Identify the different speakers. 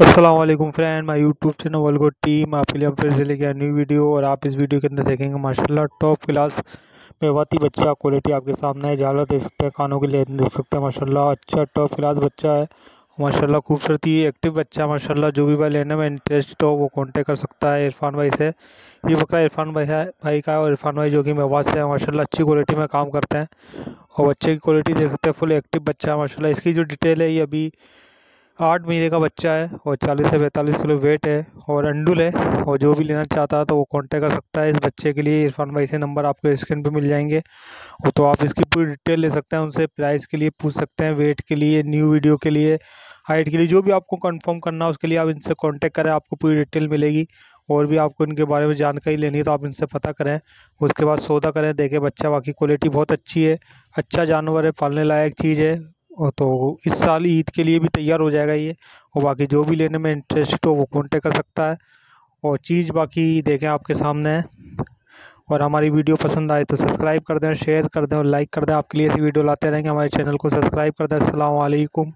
Speaker 1: Aslam friend my YouTube channel वलगो team आपके लिए हम फिर से लेके न्यू वीडियो और आप इस वीडियो के अंदर देखेंगे माशाल्लाह टॉप क्लास मेवाती बच्चा क्वालिटी आपके सामने है। जाला देख सकते हैं कानों के लिए देख सकते हैं, माशाल्लाह अच्छा टॉप क्लास बच्चा है। माशाल्लाह खूबसूरत ही एक्टिव बच्चा माशाल्लाह जो भी भाई लेने में इंटरेस्ट हो, वो कॉन्टेक्ट कर सकता है इरफान भाई से। ये बकरा इरफान भाई है, भाई का है और इरफान भाई जो कि मेवात से है अच्छी क्वालिटी में काम करते हैं। और बच्चे की क्वालिटी देख सकते हैं फुल एक्टिव बच्चा है, माशाल्लाह। इसकी जो डिटेल है, ये अभी आठ महीने का बच्चा है और चालीस से पैंतालीस किलो वेट है और अंडुल है और जो भी लेना चाहता है तो वो कांटेक्ट कर सकता है इस बच्चे के लिए। इरफान भाई से नंबर आपको स्क्रीन पे मिल जाएँगे। और तो आप इसकी पूरी डिटेल ले सकते हैं, उनसे प्राइस के लिए पूछ सकते हैं वेट के लिए न्यू वीडियो के लिए हाइट के लिए, जो भी आपको कन्फर्म करना है उसके लिए आप इनसे कॉन्टैक्ट करें, आपको पूरी डिटेल मिलेगी। और भी आपको इनके बारे में जानकारी लेनी है तो आप इनसे पता करें। उसके बाद सौदा करें, देखें बच्चा बाकी क्वालिटी बहुत अच्छी है अच्छा जानवर है, पालने लायक चीज़ है। तो इस साल ईद के लिए भी तैयार हो जाएगा ये। और बाकी जो भी लेने में इंटरेस्ट हो, वो कॉन्टेक्ट कर सकता है। और चीज़ बाकी देखें आपके सामने है। और हमारी वीडियो पसंद आए तो सब्सक्राइब कर दें शेयर कर दें और लाइक कर दें। आपके लिए ऐसी वीडियो लाते रहेंगे। हमारे चैनल को सब्सक्राइब कर दें। अल्लाम